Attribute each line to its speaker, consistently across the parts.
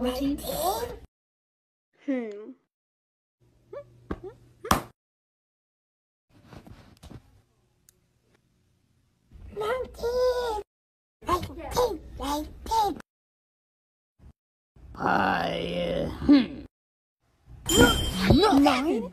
Speaker 1: Nineteen.
Speaker 2: Hmm.
Speaker 1: Nineteen. Nineteen. Nineteen.
Speaker 3: I. Uh, hmm.
Speaker 1: Nine.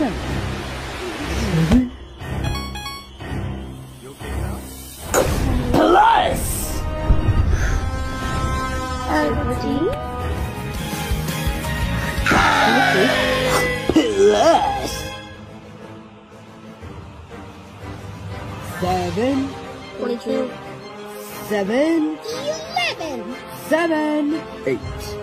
Speaker 2: Sorry, sorry.
Speaker 3: Plus! Plus! Seven,
Speaker 2: Twenty-two.
Speaker 3: seven,
Speaker 1: Eleven.
Speaker 3: seven, eight.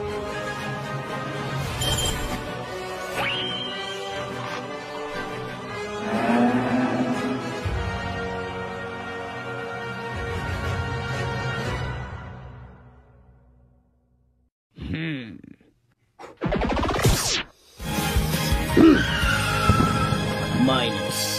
Speaker 3: Minus